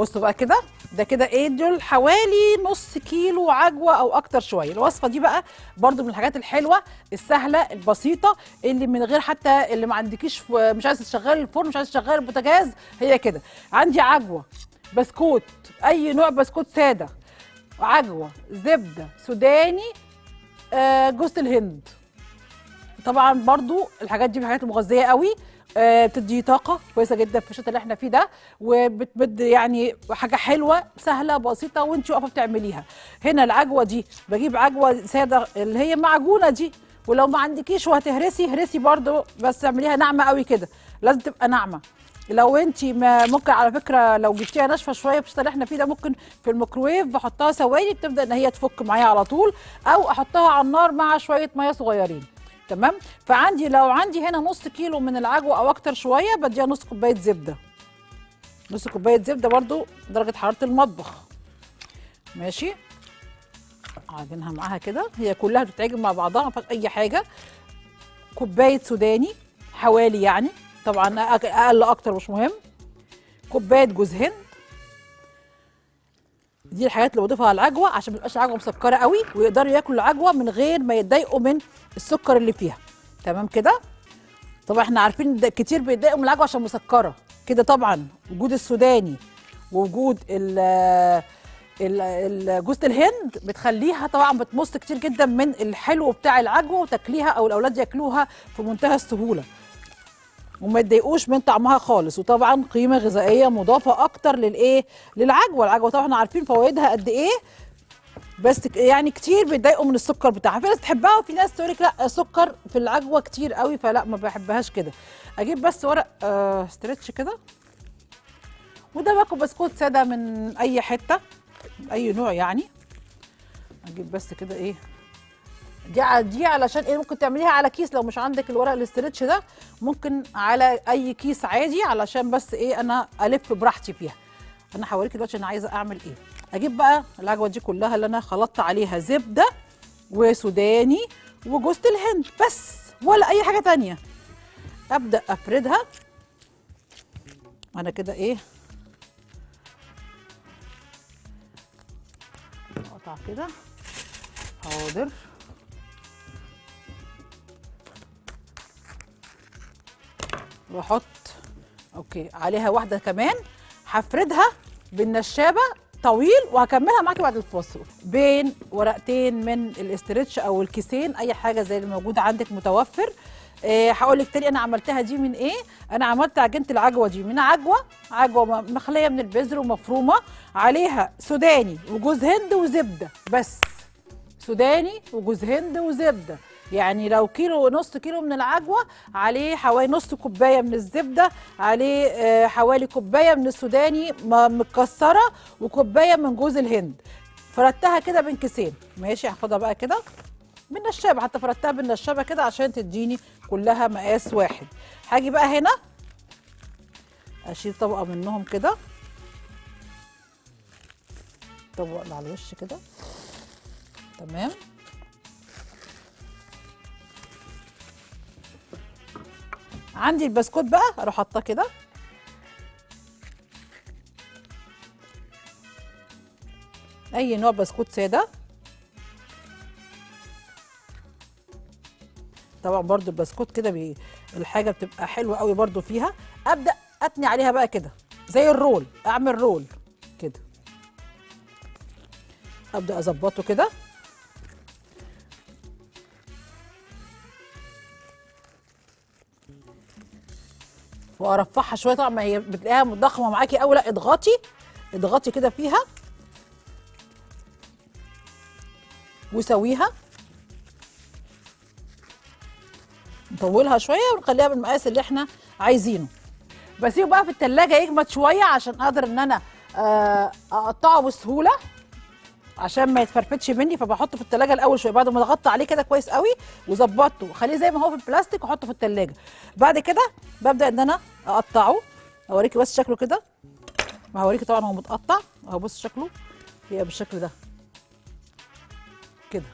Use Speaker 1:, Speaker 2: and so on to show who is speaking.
Speaker 1: بصوا بقى كده ده كده إيه دول حوالي نص كيلو عجوة أو أكتر شوية. الوصفة دي بقى برضو من الحاجات الحلوة السهلة البسيطة اللي من غير حتى اللي ما عندكيش مش عايزه تشغلي الفرن مش عايزه تشغلي البوتاجاز هي كده. عندي عجوة بسكوت أي نوع بسكوت سادة عجوة زبدة سوداني آه جوز الهند. طبعا برضو الحاجات دي من الحاجات المغذية قوي آه، بتدي طاقة كويسة جدا في الشتاء اللي إحنا فيه ده وبتبد يعني حاجة حلوة سهلة بسيطة وانت واقفة بتعمليها. هنا العجوة دي بجيب عجوة سادة اللي هي معجونة دي ولو ما عندكيش وهتهرسي هرسي برضو بس اعمليها ناعمة قوي كده. لازم تبقى ناعمة. لو انت ممكن على فكرة لو جبتيها ناشفة شوية في اللي إحنا فيه ده ممكن في الميكروويف بحطها ثواني بتبدأ إن هي تفك معايا على طول أو أحطها على النار مع شوية ميه صغيرين. تمام؟ فعندي لو عندي هنا نص كيلو من العجوة أو أكتر شوية بديها نص كوباية زبدة. نص كوباية زبدة برضو درجة حرارة المطبخ. ماشي؟ عاجنها معاها كده. هي كلها بتتعجن مع بعضها ما أي حاجة. كوباية سوداني حوالي يعني. طبعا أقل أكتر مش مهم. كوباية جوز هند دي الحاجات اللي بضيفها على العجوة عشان ما تبقاش العجوة مسكرة قوي ويقدروا ياكلوا العجوة من غير ما يتضايقوا من السكر اللي فيها. تمام كده؟ طبعا إحنا عارفين كتير بيتضايقوا من العجوة عشان مسكرة. كده طبعا وجود السوداني ووجود جوز الهند بتخليها طبعا بتمص كتير جدا من الحلو بتاع العجوة وتاكليها أو الأولاد ياكلوها في منتهى السهولة. وما يتضايقوش من طعمها خالص. وطبعا قيمة غذائية مضافة أكتر للإيه؟ للعجوة. العجوة طبعا إحنا عارفين فوائدها قد إيه. بس يعني كتير بيتضايقوا من السكر بتاعها. في ناس تحبها وفي ناس تقول لك لا سكر في العجوة كتير قوي فلا ما بحبهاش كده. أجيب بس ورق آه stretch كده. وده باكو بسكوت سادة من أي حتة أي نوع يعني. أجيب بس كده إيه؟ دي دي علشان إيه؟ ممكن تعمليها على كيس. لو مش عندك الورق ال stretch ده ممكن على اي كيس عادي علشان بس إيه؟ أنا الف براحتي فيها. أنا هوريكي دلوقتي أنا عايزة اعمل إيه. أجيب بقى العجوة دي كلها اللي أنا خلطت عليها زبدة وسوداني وجوز الهند بس ولا أي حاجة تانية. أبدأ أفردها. أنا كده إيه؟ أقطع كده. حاضر واحط أوكي عليها واحدة كمان. هفردها بالنشابة طويل وهكملها معاكي بعد الفاصل. بين ورقتين من ال stretch أو الكيسين أي حاجة زي اللي موجوده عندك متوفر. إيه هقول لك تاني أنا عملتها دي من إيه؟ أنا عملت عجينة العجوة دي من عجوة. عجوة مخلية من البذر ومفرومة. عليها سوداني وجوز هند وزبدة بس. سوداني وجوز هند وزبدة. يعني لو كيلو ونص كيلو من العجوة عليه حوالي نص كوباية من الزبدة عليه آه، حوالي كوباية من السوداني متكسره وكوباية من جوز الهند. فردتها كده بين كيسين. ماشي هاخدها بقى كده بالنشابه حتى فردتها بالنشابه كده عشان تديني كلها مقاس واحد. هاجي بقى هنا اشيل طبقة منهم كده. طبقة على الوش كده. تمام. عندي البسكوت بقى أروح حاطاه كده. أي نوع بسكوت سادة. طبعا برضو البسكوت كده بي... الحاجة بتبقى حلوة قوي برضو فيها. أبدأ أتني عليها بقى كده زي الرول أعمل رول كده. أبدأ أظبطه كده. وارفعها شوية طبعا ما هي بتلاقيها ضخمه معاكي قوي لا اضغطي اضغطي كده فيها. وسويها. نطولها شوية ونخليها بالمقاس اللي إحنا عايزينه. بسيبه بقى في التلاجة يجمد شوية عشان أقدر إن أنا آه، أقطعه بسهولة عشان ما يتفرفتش مني. فبحطه في التلاجة الأول شوية. بعد ما ضغطت عليه كده كويس قوي وظبطته خليه زي ما هو في البلاستيك وأحطه في التلاجة. بعد كده ببدأ إن أنا أقطعه. اوريكي بس شكله كده. ما هوريكي طبعا هو متقطع. اهو بص شكله هي بالشكل ده. كده.